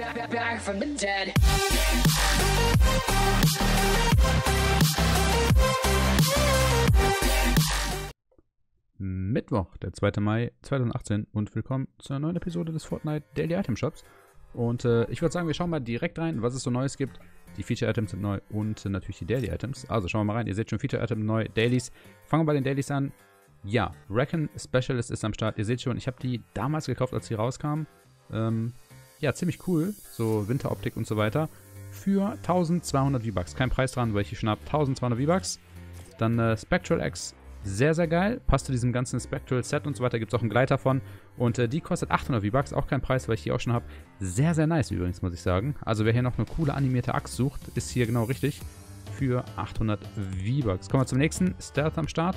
back, from the dead. Mittwoch, der 2. Mai 2018 und willkommen zu einer neuen Episode des Fortnite Daily Item Shops. Und äh, ich würde sagen, wir schauen mal direkt rein, was es so Neues gibt. Die Feature Items sind neu und äh, natürlich die Daily Items. Also schauen wir mal rein. Ihr seht schon Feature Item neu, Dailies. Fangen wir bei den Dailies an. Ja, Reckon Specialist ist am Start. Ihr seht schon, ich habe die damals gekauft, als sie rauskamen. Ähm, ja, ziemlich cool. So Winteroptik und so weiter. Für 1200 V-Bucks. Kein Preis dran, weil ich hier schon habe. 1200 V-Bucks. Dann äh, Spectral X sehr, sehr geil. Passt zu diesem ganzen Spectral Set und so weiter. Gibt es auch einen Gleiter von. Und äh, die kostet 800 V-Bucks. Auch kein Preis, weil ich die auch schon habe. Sehr, sehr nice übrigens, muss ich sagen. Also wer hier noch eine coole animierte Axt sucht, ist hier genau richtig. Für 800 V-Bucks. Kommen wir zum nächsten. Stealth am Start.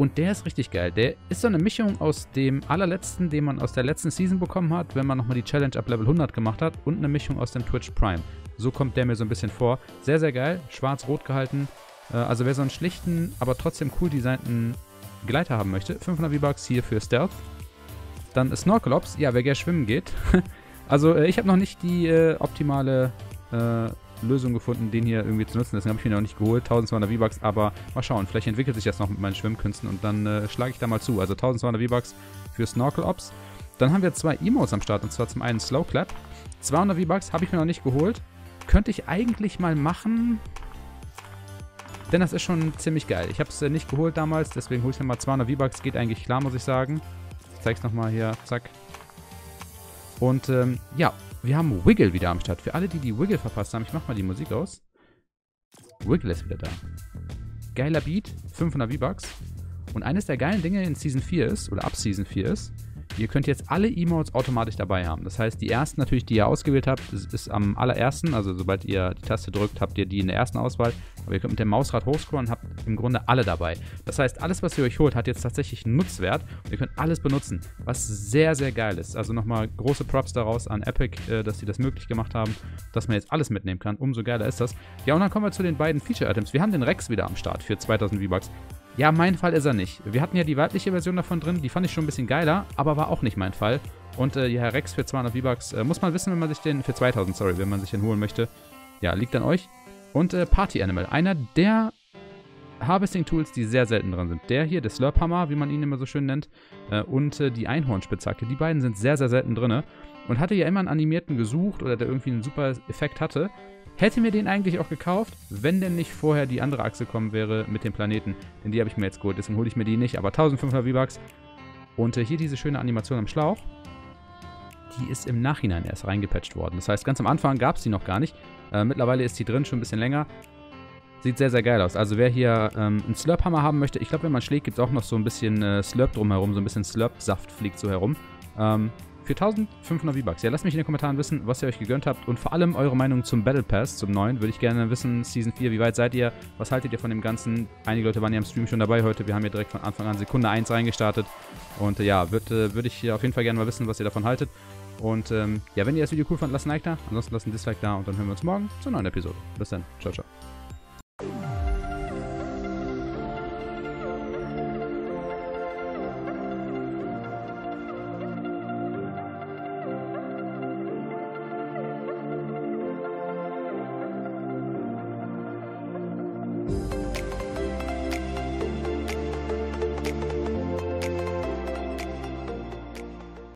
Und der ist richtig geil. Der ist so eine Mischung aus dem allerletzten, den man aus der letzten Season bekommen hat, wenn man nochmal die Challenge ab Level 100 gemacht hat. Und eine Mischung aus dem Twitch Prime. So kommt der mir so ein bisschen vor. Sehr, sehr geil. Schwarz-rot gehalten. Äh, also wer so einen schlichten, aber trotzdem cool designten Gleiter haben möchte, 500 V-Bucks hier für Stealth. Dann Snorkel Ops, ja, wer gerne schwimmen geht. also äh, ich habe noch nicht die äh, optimale äh, Lösung gefunden, den hier irgendwie zu nutzen. Deswegen habe ich mir noch nicht geholt. 1200 V-Bucks, aber mal schauen. Vielleicht entwickelt sich das noch mit meinen Schwimmkünsten und dann äh, schlage ich da mal zu. Also 1200 V-Bucks für Snorkel Ops. Dann haben wir zwei Emotes am Start und zwar zum einen Slow Clap. 200 V-Bucks habe ich mir noch nicht geholt. Könnte ich eigentlich mal machen, denn das ist schon ziemlich geil. Ich habe es äh, nicht geholt damals, deswegen hole ich nochmal 200 V-Bucks. Geht eigentlich klar, muss ich sagen. Ich zeige es nochmal hier. Zack. Und ähm, ja, wir haben Wiggle wieder am Start. Für alle, die die Wiggle verpasst haben, ich mache mal die Musik aus. Wiggle ist wieder da. Geiler Beat, 500 V-Bucks. Und eines der geilen Dinge in Season 4 ist, oder ab Season 4 ist, ihr könnt jetzt alle Emotes automatisch dabei haben. Das heißt, die ersten natürlich, die ihr ausgewählt habt, ist, am allerersten. Also sobald ihr die Taste drückt, habt ihr die in der ersten Auswahl. Aber ihr könnt mit dem Mausrad hochscrollen und habt im Grunde alle dabei. Das heißt, alles, was ihr euch holt, hat jetzt tatsächlich einen Nutzwert und ihr könnt alles benutzen, was sehr, sehr geil ist. Also nochmal große Props daraus an Epic, äh, dass sie das möglich gemacht haben, dass man jetzt alles mitnehmen kann. Umso geiler ist das. Ja, und dann kommen wir zu den beiden Feature-Items. Wir haben den Rex wieder am Start für 2000 V-Bucks. Ja, mein Fall ist er nicht. Wir hatten ja die weibliche Version davon drin, die fand ich schon ein bisschen geiler, aber war auch nicht mein Fall. Und äh, ja, Rex für 200 V-Bucks äh, muss man wissen, wenn man sich den, für 2000, sorry, wenn man sich den holen möchte. Ja, liegt an euch. Und äh, Party Animal, einer der Harvesting-Tools, die sehr selten drin sind. Der hier, der Slurphammer, wie man ihn immer so schön nennt, äh, und äh, die Einhornspitzhacke, die beiden sind sehr, sehr selten drin. Und hatte ja immer einen animierten gesucht oder der irgendwie einen super Effekt hatte. Hätte mir den eigentlich auch gekauft, wenn denn nicht vorher die andere Achse kommen wäre mit dem Planeten. Denn die habe ich mir jetzt geholt, deswegen hole ich mir die nicht. Aber 1500 V-Bucks. Und äh, hier diese schöne Animation am Schlauch. Die ist im Nachhinein erst reingepatcht worden. Das heißt, ganz am Anfang gab es die noch gar nicht. Äh, mittlerweile ist die drin, schon ein bisschen länger. Sieht sehr, sehr geil aus. Also wer hier ähm, einen Slurp-Hammer haben möchte, ich glaube, wenn man schlägt, gibt es auch noch so ein bisschen äh, Slurp drumherum, so ein bisschen Slurp-Saft fliegt so herum. Ähm, für 1500 V-Bucks. Ja, lasst mich in den Kommentaren wissen, was ihr euch gegönnt habt und vor allem eure Meinung zum Battle Pass, zum neuen. Würde ich gerne wissen, Season 4, wie weit seid ihr? Was haltet ihr von dem Ganzen? Einige Leute waren ja im Stream schon dabei heute. Wir haben hier direkt von Anfang an Sekunde 1 reingestartet. Und äh, ja, würde äh, würd ich auf jeden Fall gerne mal wissen, was ihr davon haltet. Und ähm, ja, wenn ihr das Video cool fandt, lasst ein Like da. Ansonsten lasst ein Dislike da und dann hören wir uns morgen zur neuen Episode. Bis dann. Ciao, ciao.